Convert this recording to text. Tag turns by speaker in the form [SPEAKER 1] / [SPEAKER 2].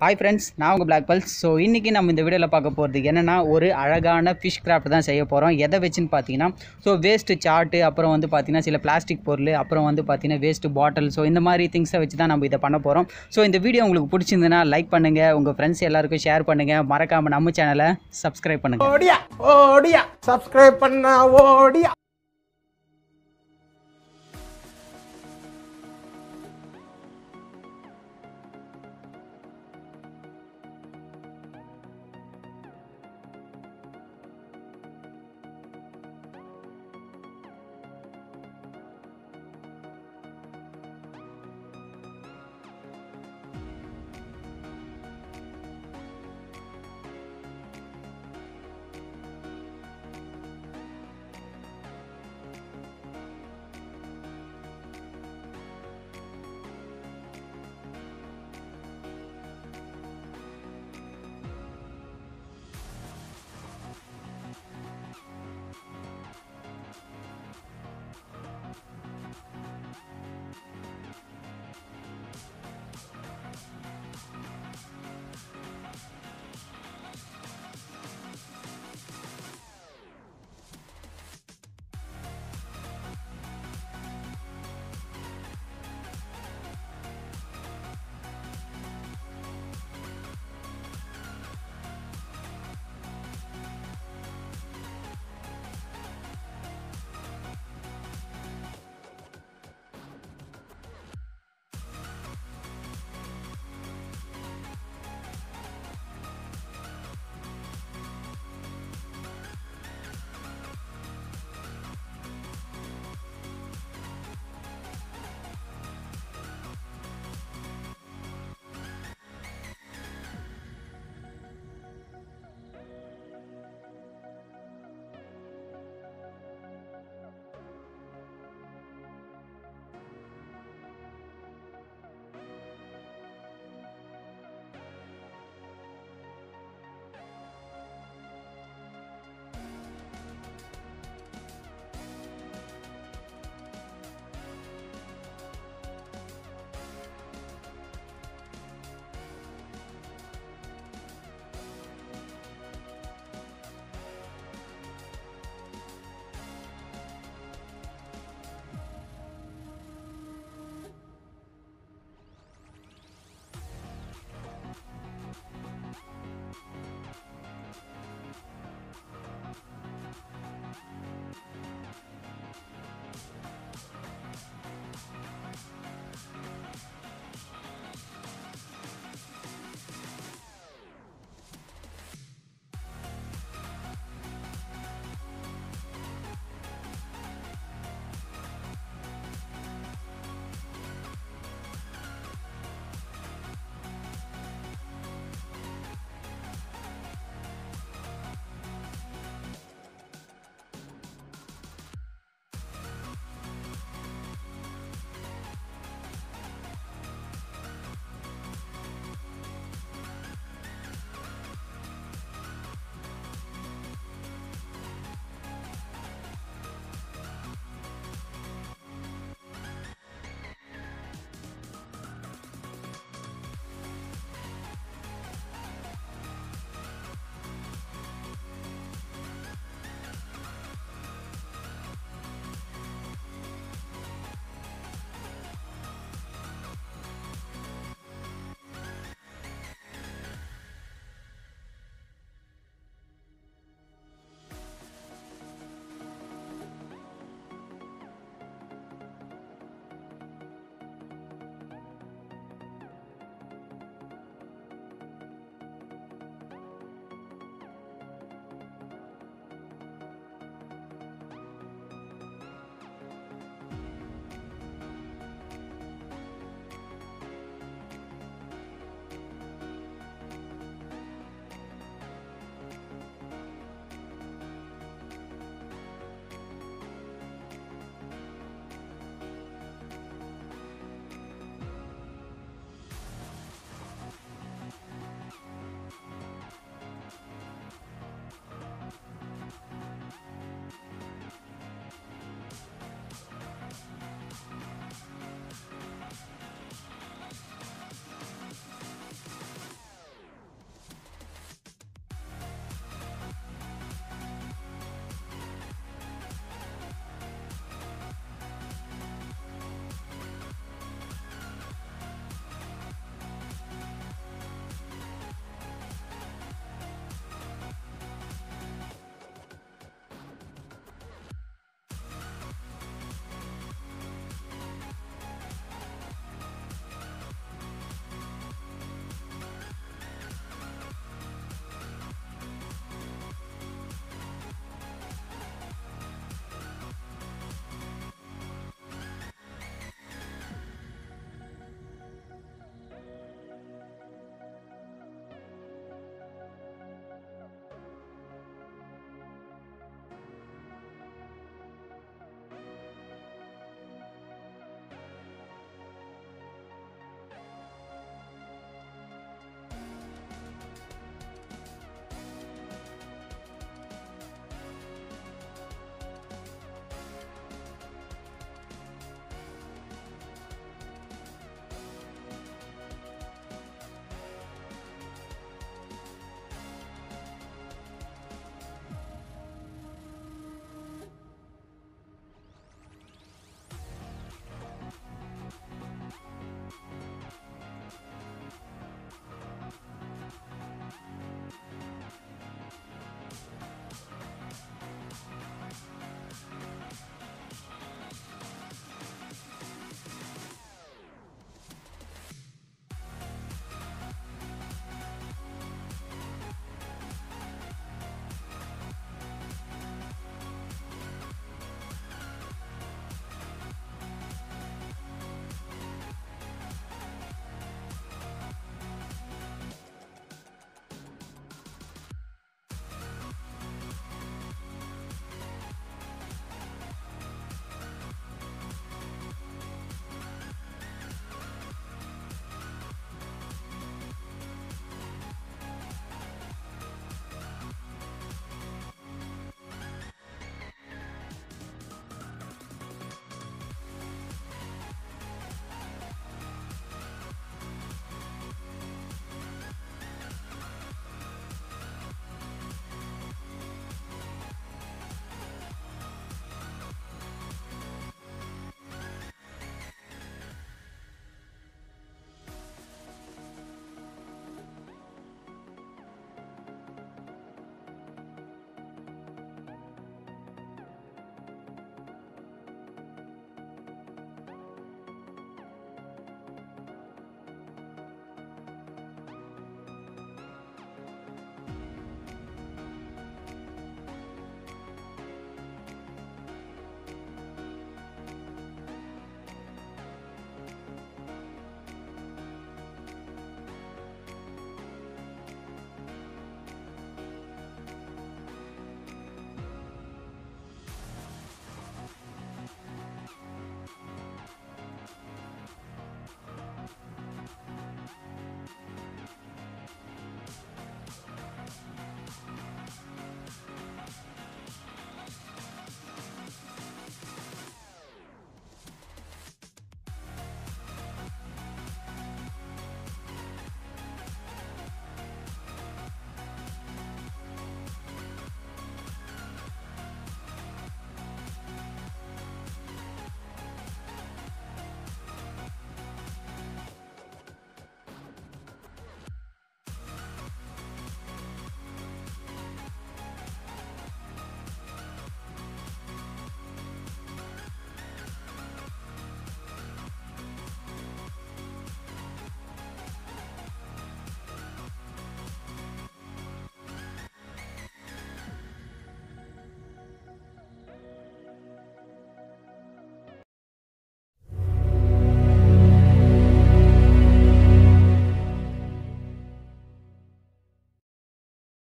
[SPEAKER 1] Hi friends நான் உங்கள் black pulse so இன்றைக்கி நம்ம இந்த வீடியோவில் பார்க்க போகிறது என்னென்னா ஒரு அழகான ஃபிஷ் கிராஃப்ட் தான் செய்ய போகிறோம் எதை வச்சுன்னு பார்த்தீங்கன்னா ஸோ வேஸ்ட்டு சார்ட்டு அப்புறம் வந்து பார்த்திங்கன்னா சில பிளாஸ்டிக் பொருள் அப்புறம் வந்து பார்த்தீங்கன்னா வேஸ்ட்டு பாட்டில் ஸோ இந்த மாதிரி திங்ஸை வச்சு தான் நம்ம இதை பண்ண போகிறோம் ஸோ இந்த வீடியோ உங்களுக்கு பிடிச்சிருந்ததுன்னா லைக் பண்ணுங்கள் உங்கள் ஃப்ரெண்ட்ஸ் எல்லாருக்கும் ஷேர் பண்ணுங்கள் மறக்காமல் நம்ம சேனலை சப்ஸ்கிரைப் பண்ணுங்கள்
[SPEAKER 2] ஓடியா ஓடியா சப்ஸ்கிரைப் பண்ண ஓடியா.